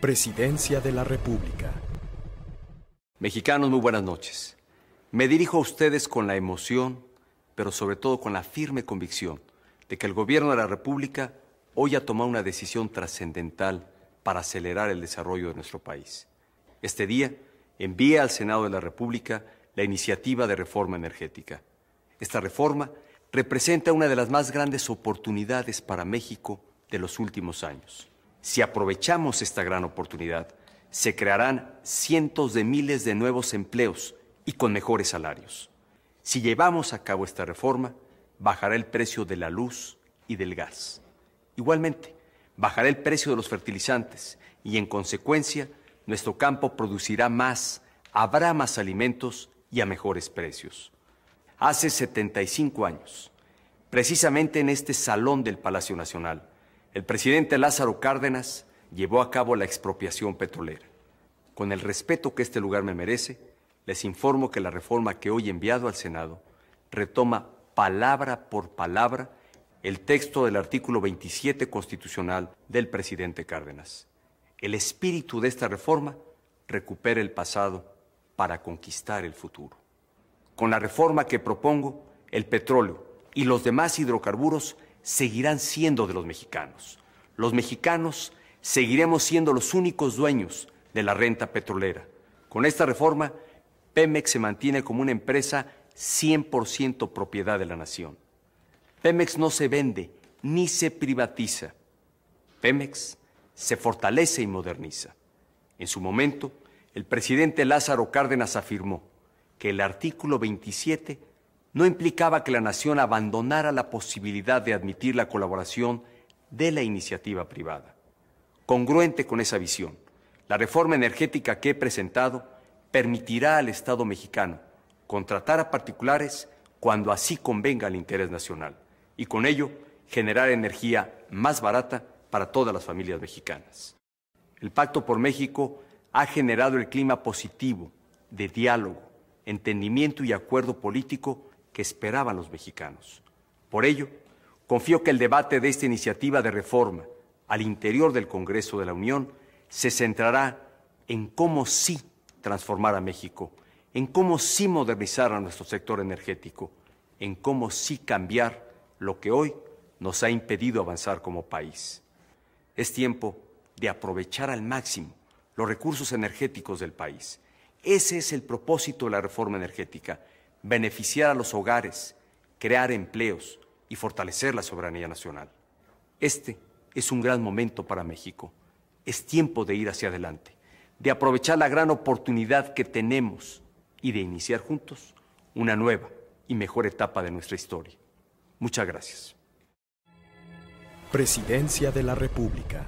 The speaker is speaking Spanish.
Presidencia de la República. Mexicanos, muy buenas noches. Me dirijo a ustedes con la emoción, pero sobre todo con la firme convicción de que el Gobierno de la República hoy ha tomado una decisión trascendental para acelerar el desarrollo de nuestro país. Este día envía al Senado de la República la iniciativa de reforma energética. Esta reforma representa una de las más grandes oportunidades para México de los últimos años. Si aprovechamos esta gran oportunidad, se crearán cientos de miles de nuevos empleos y con mejores salarios. Si llevamos a cabo esta reforma, bajará el precio de la luz y del gas. Igualmente, bajará el precio de los fertilizantes y, en consecuencia, nuestro campo producirá más, habrá más alimentos y a mejores precios. Hace 75 años, precisamente en este salón del Palacio Nacional, el presidente Lázaro Cárdenas llevó a cabo la expropiación petrolera. Con el respeto que este lugar me merece, les informo que la reforma que hoy he enviado al Senado retoma palabra por palabra el texto del artículo 27 constitucional del presidente Cárdenas. El espíritu de esta reforma recupera el pasado para conquistar el futuro. Con la reforma que propongo, el petróleo y los demás hidrocarburos seguirán siendo de los mexicanos. Los mexicanos seguiremos siendo los únicos dueños de la renta petrolera. Con esta reforma, Pemex se mantiene como una empresa 100% propiedad de la nación. Pemex no se vende ni se privatiza. Pemex se fortalece y moderniza. En su momento, el presidente Lázaro Cárdenas afirmó que el artículo 27 no implicaba que la nación abandonara la posibilidad de admitir la colaboración de la iniciativa privada. Congruente con esa visión, la reforma energética que he presentado permitirá al Estado mexicano contratar a particulares cuando así convenga al interés nacional y con ello generar energía más barata para todas las familias mexicanas. El Pacto por México ha generado el clima positivo de diálogo, entendimiento y acuerdo político que esperaban los mexicanos. Por ello, confío que el debate de esta iniciativa de reforma al interior del Congreso de la Unión se centrará en cómo sí transformar a México, en cómo sí modernizar a nuestro sector energético, en cómo sí cambiar lo que hoy nos ha impedido avanzar como país. Es tiempo de aprovechar al máximo los recursos energéticos del país. Ese es el propósito de la reforma energética beneficiar a los hogares, crear empleos y fortalecer la soberanía nacional. Este es un gran momento para México. Es tiempo de ir hacia adelante, de aprovechar la gran oportunidad que tenemos y de iniciar juntos una nueva y mejor etapa de nuestra historia. Muchas gracias. Presidencia de la República.